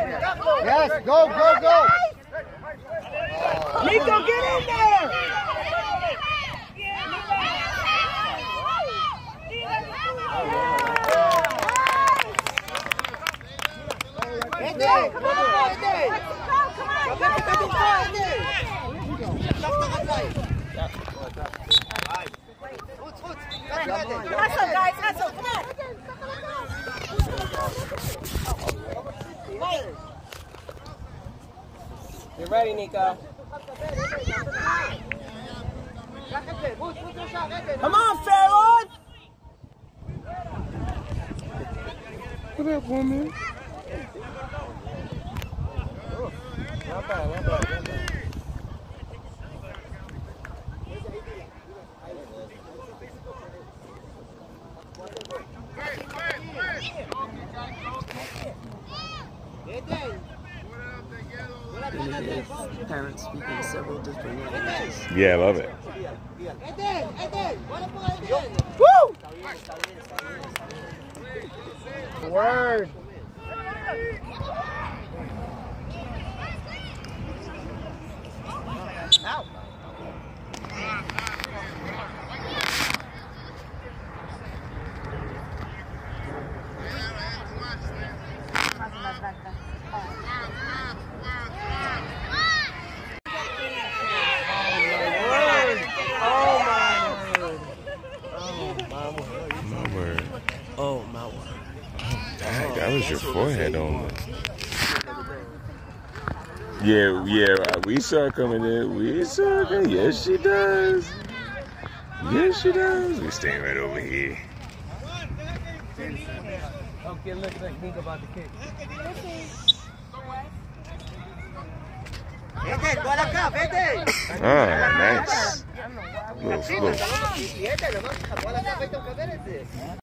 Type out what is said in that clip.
Yes, go, go, go. Nicco, get in there! Ede, come on, Ede. Kapit ka dito, Ede. Stop na ka, Zay. Hoot, hoot. Cut natin. Hustle, guys, hustle, come on! Get ready, Nicco. Ede, hoot, hoot yung shot, Ede. Come on, Farron! What up, woman? Not bad, not bad, Parents speak in several different languages. Yeah, I love it. Ede, Ede. Wala po, Ede. Word. My word. Oh my word. Dang, that was your forehead on Yeah, yeah, we saw her coming in. We saw her coming. Yes, she does. Yes, she does. We staying right over here. Okay, look like Nicco about to kick. Ede, wala ka, Ede. Ah, nice. Little, little